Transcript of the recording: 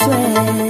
醉